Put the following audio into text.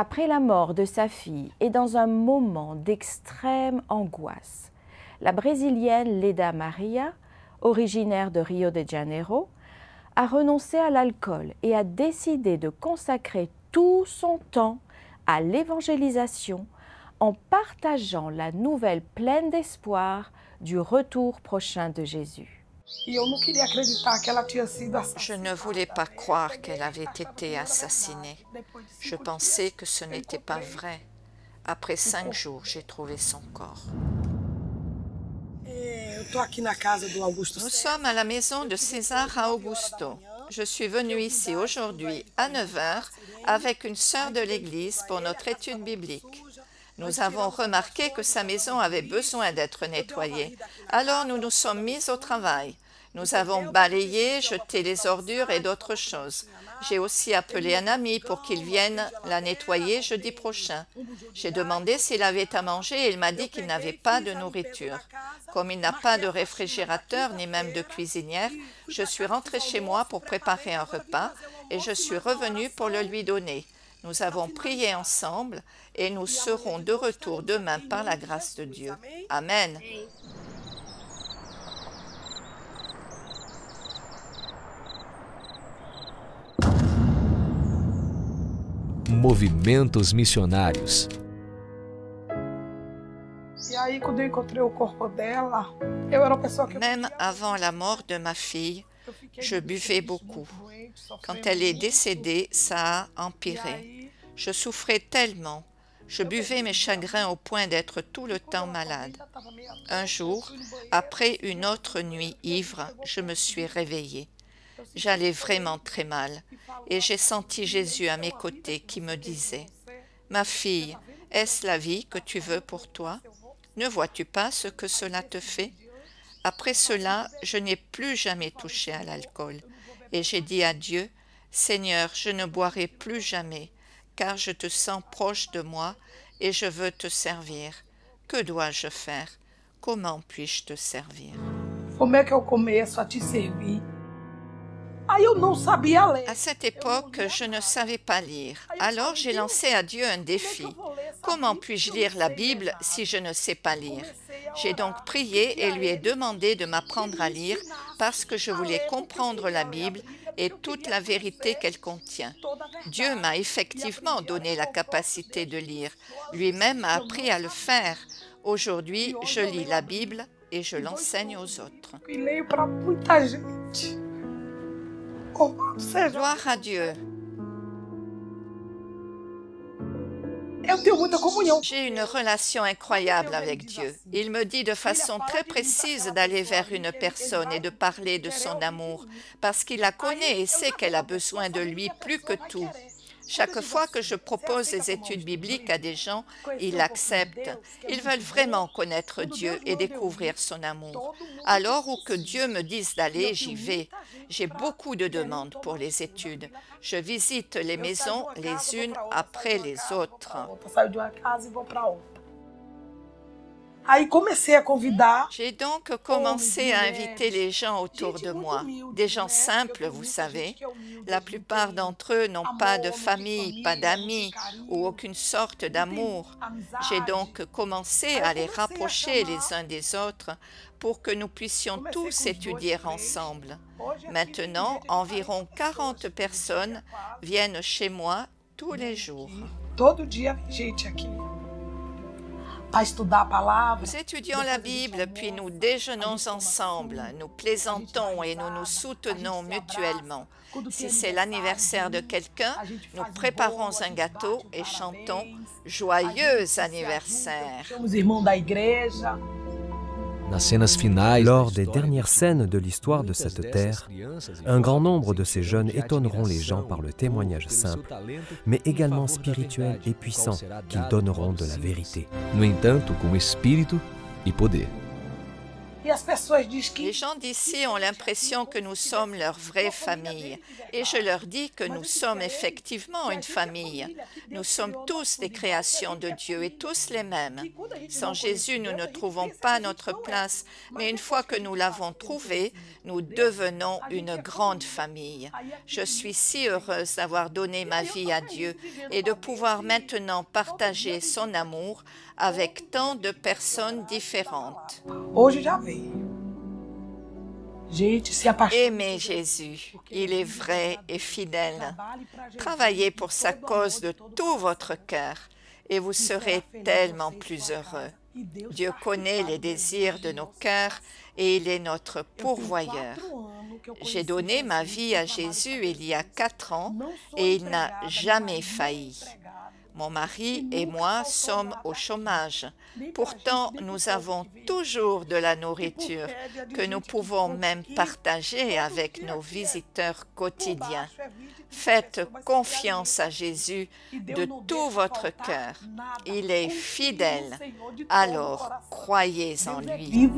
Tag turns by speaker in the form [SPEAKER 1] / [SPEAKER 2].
[SPEAKER 1] Après la mort de sa fille et dans un moment d'extrême angoisse, la Brésilienne Leda Maria, originaire de Rio de Janeiro, a renoncé à l'alcool et a décidé de consacrer tout son temps à l'évangélisation en partageant la nouvelle pleine d'espoir du retour prochain de Jésus.
[SPEAKER 2] Je ne voulais pas croire qu'elle avait été assassinée. Je pensais que ce n'était pas vrai. Après cinq jours, j'ai trouvé son corps. Nous sommes à la maison de César Augusto. Je suis venue ici aujourd'hui à 9h avec une sœur de l'Église pour notre étude biblique. Nous avons remarqué que sa maison avait besoin d'être nettoyée. Alors nous nous sommes mis au travail. Nous avons balayé, jeté les ordures et d'autres choses. J'ai aussi appelé un ami pour qu'il vienne la nettoyer jeudi prochain. J'ai demandé s'il avait à manger et il m'a dit qu'il n'avait pas de nourriture. Comme il n'a pas de réfrigérateur ni même de cuisinière, je suis rentrée chez moi pour préparer un repas et je suis revenue pour le lui donner. Nous avons prié ensemble et nous serons de retour demain par la grâce de Dieu. Amen.
[SPEAKER 3] Movimentos missionários.
[SPEAKER 2] Même avant la mort de ma fille, je buvais beaucoup. Quand elle est décédée, ça a empiré. Je souffrais tellement. Je buvais mes chagrins au point d'être tout le temps malade. Un jour, après une autre nuit ivre, je me suis réveillée. J'allais vraiment très mal et j'ai senti Jésus à mes côtés qui me disait, Ma fille, est-ce la vie que tu veux pour toi? Ne vois-tu pas ce que cela te fait? Après cela, je n'ai plus jamais touché à l'alcool. Et j'ai dit à Dieu, Seigneur, je ne boirai plus jamais, car je te sens proche de moi et je veux te servir. Que dois-je faire? Comment puis-je te servir à cette époque, je ne savais pas lire. Alors j'ai lancé à Dieu un défi. Comment puis-je lire la Bible si je ne sais pas lire? J'ai donc prié et lui ai demandé de m'apprendre à lire parce que je voulais comprendre la Bible et toute la vérité qu'elle contient. Dieu m'a effectivement donné la capacité de lire. Lui-même a appris à le faire. Aujourd'hui, je lis la Bible et je l'enseigne aux autres. Gloire à Dieu. J'ai une relation incroyable avec Dieu. Il me dit de façon très précise d'aller vers une personne et de parler de son amour, parce qu'il la connaît et sait qu'elle a besoin de lui plus que tout. Chaque fois que je propose des études bibliques à des gens, ils l'acceptent. Ils veulent vraiment connaître Dieu et découvrir son amour. Alors où que Dieu me dise d'aller, j'y vais. J'ai beaucoup de demandes pour les études. Je visite les maisons les unes après les autres. J'ai donc commencé à inviter les gens autour de moi, des gens simples, vous savez. La plupart d'entre eux n'ont pas de famille, pas d'amis ou aucune sorte d'amour. J'ai donc commencé à les rapprocher les uns des autres pour que nous puissions tous étudier ensemble. Maintenant, environ 40 personnes viennent chez moi tous les jours. Nous étudions la Bible, puis nous déjeunons ensemble, nous plaisantons et nous nous soutenons mutuellement. Si c'est l'anniversaire de quelqu'un, nous préparons un gâteau et chantons Joyeux anniversaire.
[SPEAKER 4] Lors des dernières scènes de l'histoire de cette terre, un grand nombre de ces jeunes étonneront les gens par le témoignage simple, mais également spirituel et puissant qu'ils donneront de la vérité.
[SPEAKER 3] No entanto, com espírito e poder.
[SPEAKER 2] Les gens d'ici ont l'impression que nous sommes leur vraie famille. Et je leur dis que nous sommes effectivement une famille. Nous sommes tous des créations de Dieu et tous les mêmes. Sans Jésus, nous ne trouvons pas notre place, mais une fois que nous l'avons trouvé, nous devenons une grande famille. Je suis si heureuse d'avoir donné ma vie à Dieu et de pouvoir maintenant partager son amour avec tant de personnes différentes. Aimez Jésus, il est vrai et fidèle. Travaillez pour sa cause de tout votre cœur et vous serez tellement plus heureux. Dieu connaît les désirs de nos cœurs et il est notre pourvoyeur. J'ai donné ma vie à Jésus il y a quatre ans et il n'a jamais failli. Mon mari et moi sommes au chômage. Pourtant, nous avons toujours de la nourriture que nous pouvons même partager avec nos visiteurs quotidiens. Faites confiance à Jésus de tout votre cœur. Il est fidèle. Alors, croyez en lui.